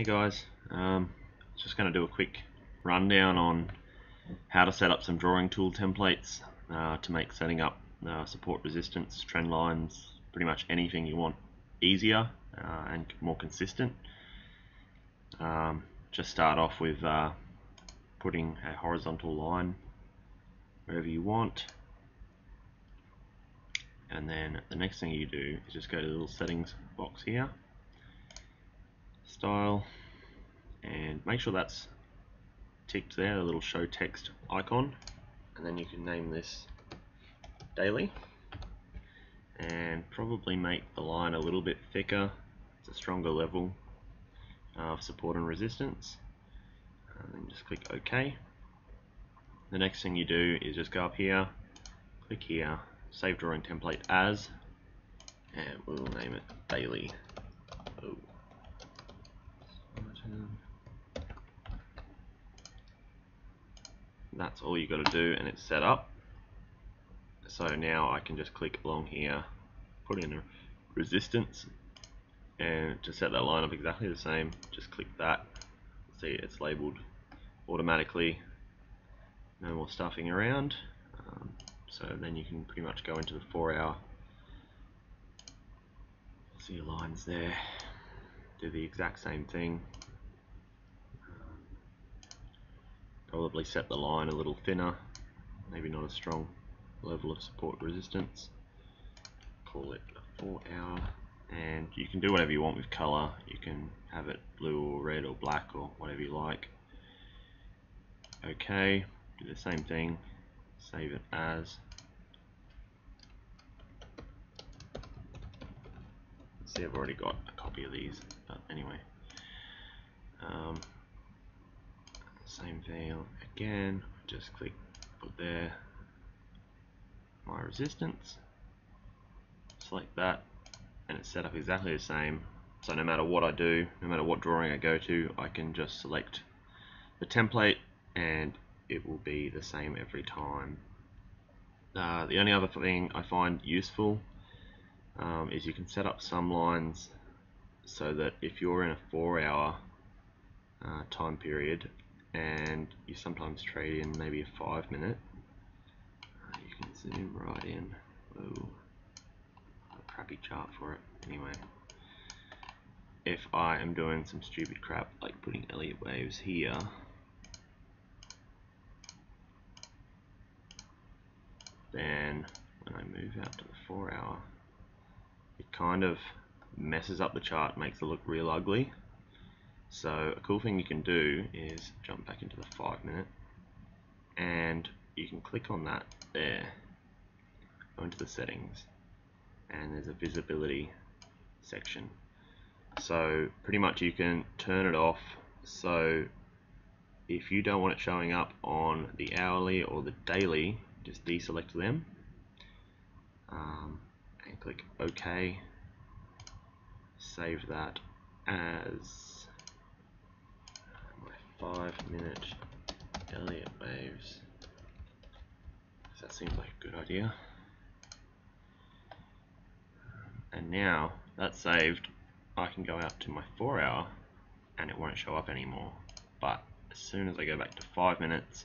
Hey guys, um, just going to do a quick rundown on how to set up some drawing tool templates uh, to make setting up uh, support resistance, trend lines, pretty much anything you want easier uh, and more consistent. Um, just start off with uh, putting a horizontal line wherever you want. And then the next thing you do is just go to the little settings box here style. And make sure that's ticked there, the little show text icon. And then you can name this daily. And probably make the line a little bit thicker. It's a stronger level uh, of support and resistance. And then just click OK. The next thing you do is just go up here click here save drawing template as and we'll name it daily that's all you got to do and it's set up. So now I can just click along here put in a resistance and to set that line up exactly the same just click that. See it's labeled automatically. No more stuffing around. Um, so then you can pretty much go into the four hour. See lines there. Do the exact same thing probably set the line a little thinner maybe not a strong level of support resistance. Call it a four hour and you can do whatever you want with color you can have it blue or red or black or whatever you like. Okay do the same thing save it as. See I've already got a copy of these but anyway. Um, same thing again. Just click put there. My resistance. Select that. And it's set up exactly the same. So no matter what I do no matter what drawing I go to I can just select the template and it will be the same every time. Uh, the only other thing I find useful um, is you can set up some lines so that if you're in a four hour uh, time period and you sometimes trade in maybe a five minute. Uh, you can zoom right in. Whoa. a crappy chart for it. Anyway if I am doing some stupid crap like putting Elliott waves here then when I move out to the 4 hour it kind of messes up the chart makes it look real ugly so a cool thing you can do is jump back into the 5 minute and you can click on that there go into the settings and there's a visibility section. So pretty much you can turn it off. So if you don't want it showing up on the hourly or the daily just deselect them um, and click OK. Save that as 5 minute Elliott waves. That seems like a good idea. And now that's saved. I can go out to my 4 hour and it won't show up anymore. But as soon as I go back to 5 minutes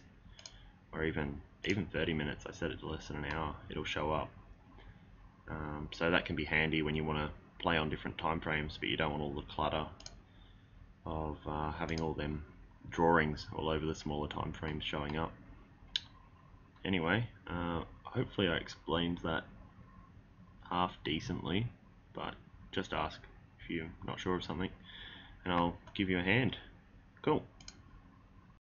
or even even 30 minutes, I set it to less than an hour, it'll show up. Um, so that can be handy when you want to play on different time frames, but you don't want all the clutter of uh, having all them drawings all over the smaller time frames showing up. Anyway, uh, hopefully I explained that half decently, but just ask if you're not sure of something, and I'll give you a hand. Cool.